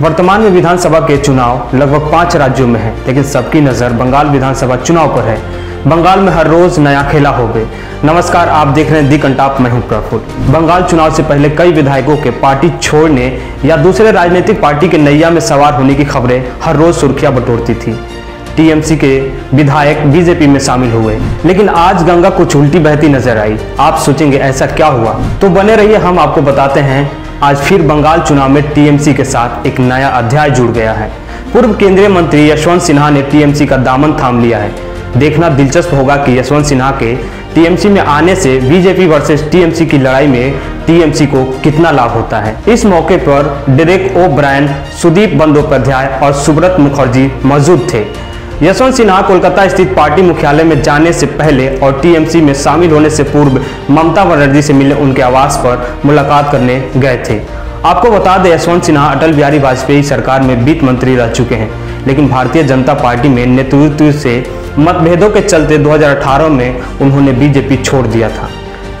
वर्तमान में विधानसभा के चुनाव लगभग पाँच राज्यों में है, लेकिन सबकी नज़र बंगाल विधानसभा चुनाव पर है। बंगाल में हर रोज नया खेला हो गए नमस्कार, आप देख रहे हैं दी कंटाप, मैं हूँ प्रफुल्ल। बंगाल चुनाव से पहले कई विधायकों के पार्टी छोड़ने या दूसरे राजनीतिक पार्टी के नैया में सवार होने की खबरें हर रोज सुर्खियाँ बटोरती थी। टीएमसी के विधायक बीजेपी में शामिल हुए, लेकिन आज गंगा कुछ उल्टी बहती नज़र आई। आप सोचेंगे, ऐसा क्या हुआ? तो बने रहिए, हम आपको बताते हैं आज फिर बंगाल चुनाव में टीएमसी के साथ एक नया अध्याय जुड़ गया है। पूर्व केंद्रीय मंत्री यशवंत सिन्हा ने टीएमसी का दामन थाम लिया है। देखना दिलचस्प होगा कि यशवंत सिन्हा के टीएमसी में आने से बीजेपी वर्सेस टीएमसी की लड़ाई में टीएमसी को कितना लाभ होता है। इस मौके पर डेरेक ओ ब्रायन, सुदीप बंदोपाध्याय और सुब्रत मुखर्जी मौजूद थे। यशवंत सिन्हा कोलकाता स्थित पार्टी मुख्यालय में जाने से पहले और टीएमसी में शामिल होने से पूर्व ममता बनर्जी से मिलने उनके आवास पर मुलाकात करने गए थे। आपको बता दें यशवंत सिन्हा अटल बिहारी वाजपेयी सरकार में वित्त मंत्री रह चुके हैं, लेकिन भारतीय जनता पार्टी में नेतृत्व से मतभेदों के चलते 2018 में उन्होंने बीजेपी छोड़ दिया था।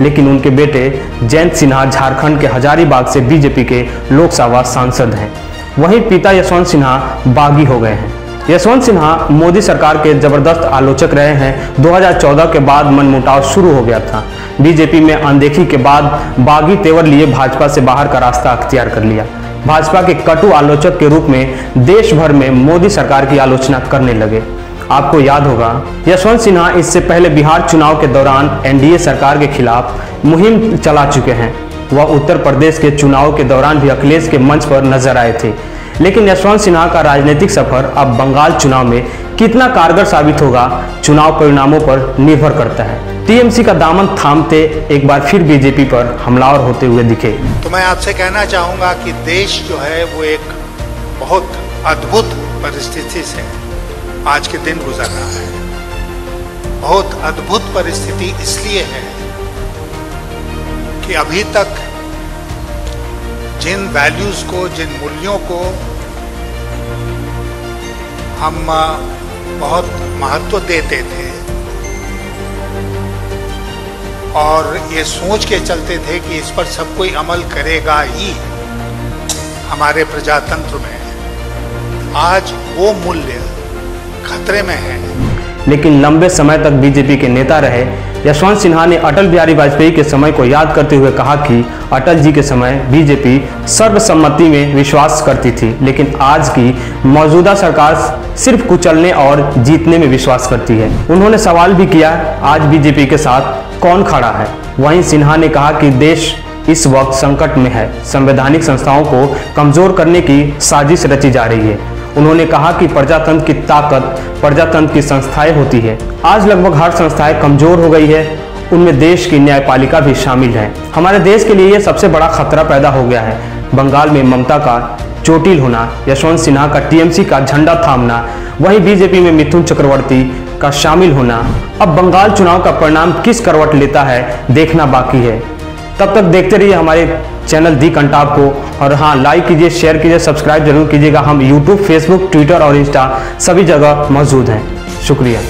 लेकिन उनके बेटे जयंत सिन्हा झारखंड के हजारीबाग से बीजेपी के लोकसभा सांसद हैं। वहीं पिता यशवंत सिन्हा बागी हो गए हैं। यशवंत सिन्हा मोदी सरकार के ज़बरदस्त आलोचक रहे हैं। 2014 के बाद मनमुटाव शुरू हो गया था। बीजेपी में अनदेखी के बाद बागी तेवर लिए भाजपा से बाहर का रास्ता अख्तियार कर लिया। भाजपा के कटु आलोचक के रूप में देश भर में मोदी सरकार की आलोचना करने लगे। आपको याद होगा, यशवंत सिन्हा इससे पहले बिहार चुनाव के दौरान एनडीए सरकार के खिलाफ मुहिम चला चुके हैं। वह उत्तर प्रदेश के चुनाव के दौरान भी अखिलेश के मंच पर नज़र आए थे। लेकिन यशवंत सिन्हा का राजनीतिक सफ़र अब बंगाल चुनाव में कितना कारगर साबित होगा, चुनाव परिणामों पर निर्भर करता है। टीएमसी का दामन थामते एक बार फिर बीजेपी पर हमलावर होते हुए दिखे। तो मैं आपसे कहना चाहूँगा कि देश जो है, वो एक बहुत अद्भुत परिस्थिति से आज के दिन गुजर रहा है। बहुत अद्भुत परिस्थिति इसलिए है कि अभी तक जिन वैल्यूज़ को, जिन मूल्यों को हम बहुत महत्व देते थे और ये सोच के चलते थे कि इस पर सब कोई अमल करेगा ही हमारे प्रजातंत्र में। आज वो मूल्य खतरे में है। लेकिन लंबे समय तक बीजेपी के नेता रहे यशवंत सिन्हा ने अटल बिहारी वाजपेयी के समय को याद करते हुए कहा कि अटल जी के समय बीजेपी सर्वसम्मति में विश्वास करती थी, लेकिन आज की मौजूदा सरकार सिर्फ़ कुचलने और जीतने में विश्वास करती है। उन्होंने सवाल भी किया, आज बीजेपी के साथ कौन खड़ा है? वहीं सिन्हा ने कहा कि देश इस वक्त संकट में है। संवैधानिक संस्थाओं को कमज़ोर करने की साजिश रची जा रही है। उन्होंने कहा कि प्रजातंत्र की ताकत, प्रजातंत्र की संस्थाएँ होती है। आज लगभग हर संस्थाएँ कमज़ोर हो गई है। उनमें देश की न्यायपालिका भी शामिल है। हमारे देश के लिए यह सबसे बड़ा खतरा पैदा हो गया है। बंगाल में ममता का चोटिल होना, यशवंत सिन्हा का टीएमसी का झंडा थामना, वहीं बीजेपी में मिथुन चक्रवर्ती का शामिल होना। अब बंगाल चुनाव का परिणाम किस करवट लेता है, देखना बाकी है। तब तक देखते रहिए हमारे चैनल दी कंटाप को। और हाँ लाइक कीजिए शेयर कीजिए सब्सक्राइब ज़रूर कीजिएगा। हम यूट्यूब फेसबुक ट्विटर और इंस्टा सभी जगह मौजूद हैं। शुक्रिया।